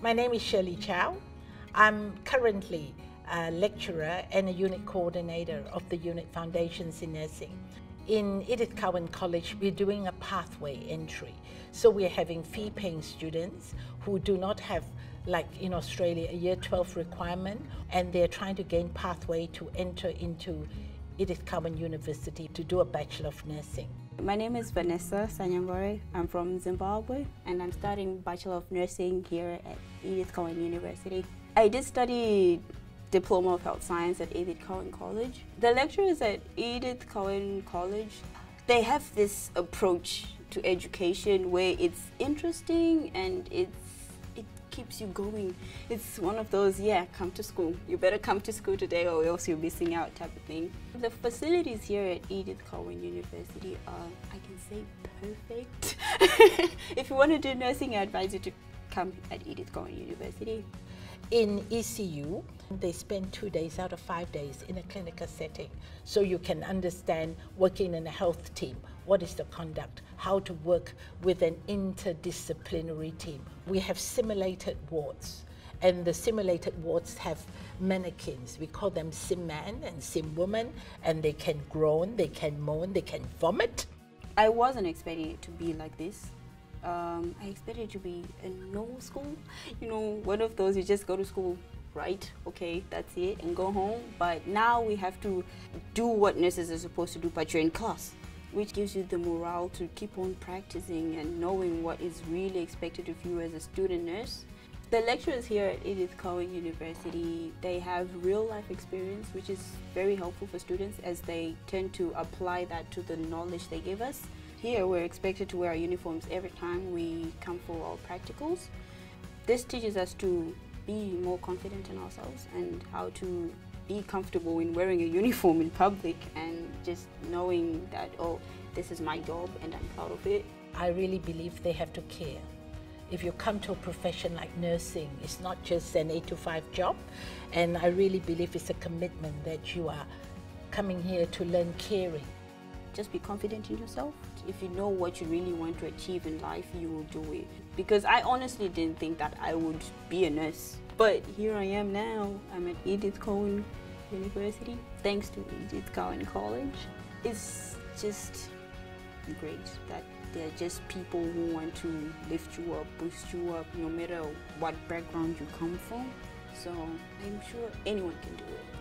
My name is Shirley Chow. I'm currently a lecturer and a unit coordinator of the unit Foundations in Nursing. In Edith Cowan College, we're doing a pathway entry. So we're having fee paying students who do not have, like in Australia, a year 12 requirement, and they're trying to gain pathway to enter into Edith Cowan University to do a Bachelor of Nursing. My name is Vanessa Sanyangore. I'm from Zimbabwe and I'm studying Bachelor of Nursing here at Edith Cowan University. I did study Diploma of Health Science at Edith Cowan College. The lecturers at Edith Cowan College, they have this approach to education where it's interesting and it's keeps you going. It's one of those, yeah, come to school. You better come to school today or else you're missing out type of thing. The facilities here at Edith Cowan University are, I can say, perfect. if you want to do nursing, I advise you to at Edith Cowan University. In ECU, they spend two days out of five days in a clinical setting so you can understand working in a health team. What is the conduct? How to work with an interdisciplinary team. We have simulated wards and the simulated wards have mannequins. We call them sim man and sim woman, and they can groan, they can moan, they can vomit. I wasn't expecting it to be like this um, I expected to be in normal school. You know, one of those you just go to school, right? Okay, that's it, and go home. But now we have to do what nurses are supposed to do, but you're in class, which gives you the morale to keep on practicing and knowing what is really expected of you as a student nurse. The lecturers here at Edith Cowan University, they have real life experience, which is very helpful for students as they tend to apply that to the knowledge they give us. Here we're expected to wear our uniforms every time we come for our practicals. This teaches us to be more confident in ourselves and how to be comfortable in wearing a uniform in public and just knowing that, oh, this is my job and I'm proud of it. I really believe they have to care. If you come to a profession like nursing, it's not just an 8 to 5 job. And I really believe it's a commitment that you are coming here to learn caring. Just be confident in yourself. If you know what you really want to achieve in life, you will do it. Because I honestly didn't think that I would be a nurse. But here I am now. I'm at Edith Cowan University, thanks to Edith Cowan College. It's just great that they're just people who want to lift you up, boost you up, no matter what background you come from. So I'm sure anyone can do it.